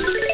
you